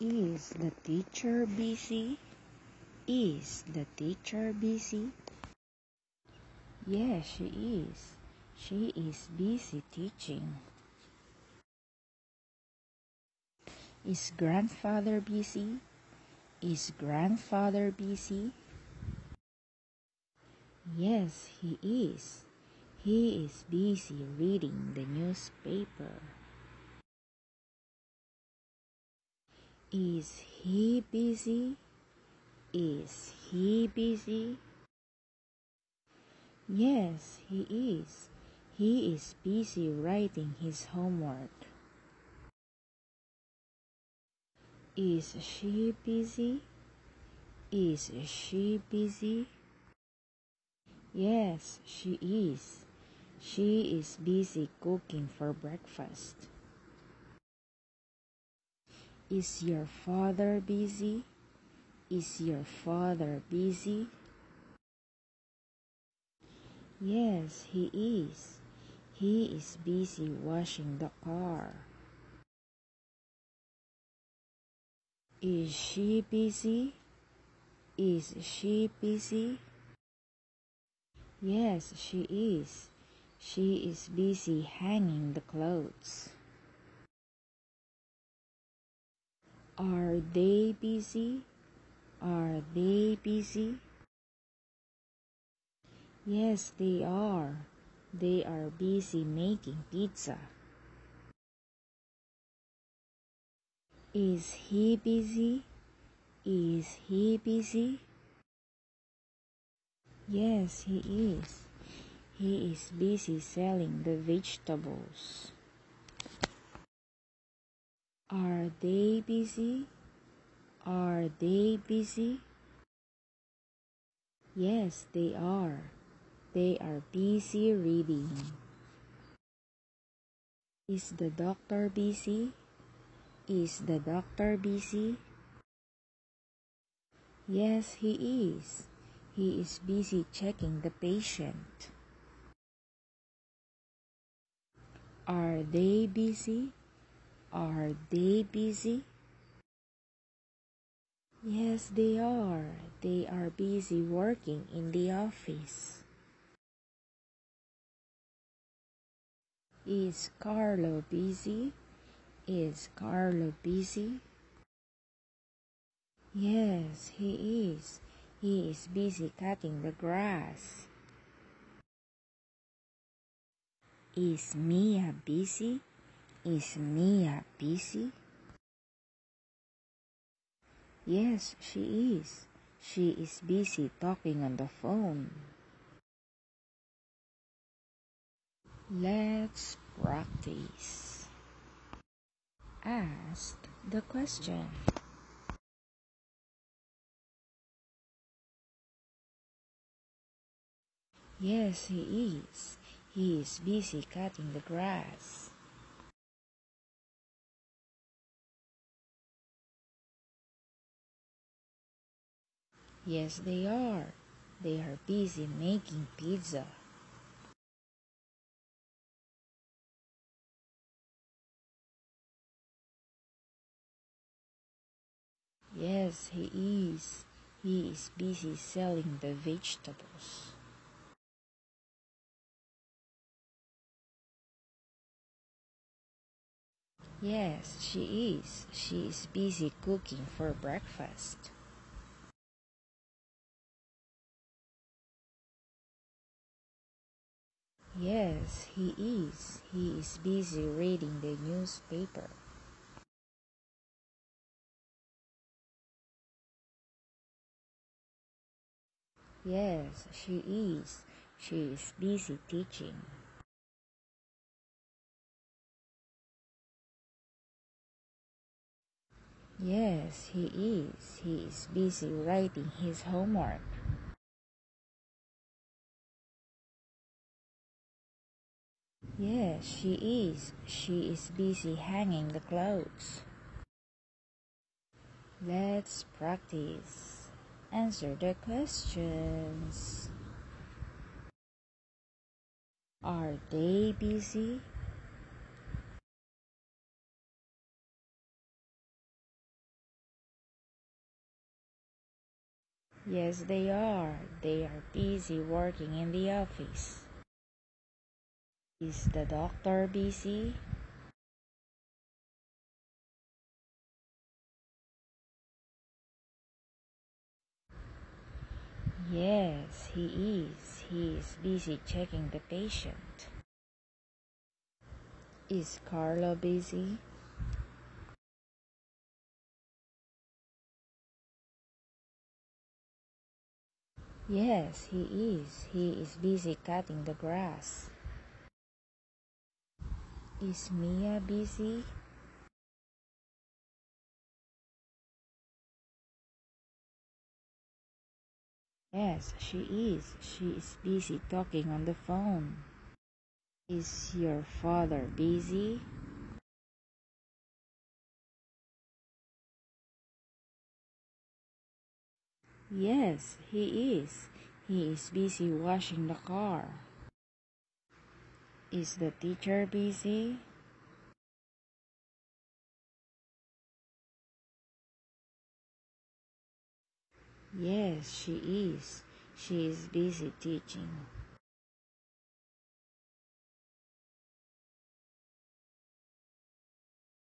Is the teacher busy? Is the teacher busy? Yes, she is. She is busy teaching. Is grandfather busy? Is grandfather busy? Yes, he is. He is busy reading the newspaper. Is he busy? Is he busy? Yes, he is. He is busy writing his homework. Is she busy? Is she busy? Yes, she is. She is busy cooking for breakfast. Is your father busy? Is your father busy? Yes, he is. He is busy washing the car. Is she busy? Is she busy? Yes, she is. She is busy hanging the clothes. Are they busy? Are they busy? Yes, they are. They are busy making pizza. Is he busy? Is he busy? Yes, he is. He is busy selling the vegetables. Are they busy? Are they busy? Yes, they are. They are busy reading. Is the doctor busy? Is the doctor busy? Yes, he is. He is busy checking the patient. Are they busy? Are they busy? Yes, they are. They are busy working in the office. Is Carlo busy? Is Carlo busy? Yes, he is. He is busy cutting the grass. Is Mia busy? Is Mia busy? Yes, she is. She is busy talking on the phone. Let's practice. Ask the question. Yes, he is. He is busy cutting the grass. Yes, they are. They are busy making pizza. Yes, he is. He is busy selling the vegetables. Yes, she is. She is busy cooking for breakfast. Yes, he is. He is busy reading the newspaper. Yes, she is. She is busy teaching. Yes, he is. He is busy writing his homework. Yes, she is. She is busy hanging the clothes. Let's practice. Answer the questions. Are they busy? Yes, they are. They are busy working in the office. Is the doctor busy? Yes, he is. He is busy checking the patient. Is Carlo busy? Yes, he is. He is busy cutting the grass. Is Mia busy? Yes, she is. She is busy talking on the phone. Is your father busy? Yes, he is. He is busy washing the car. Is the teacher busy? Yes, she is. She is busy teaching.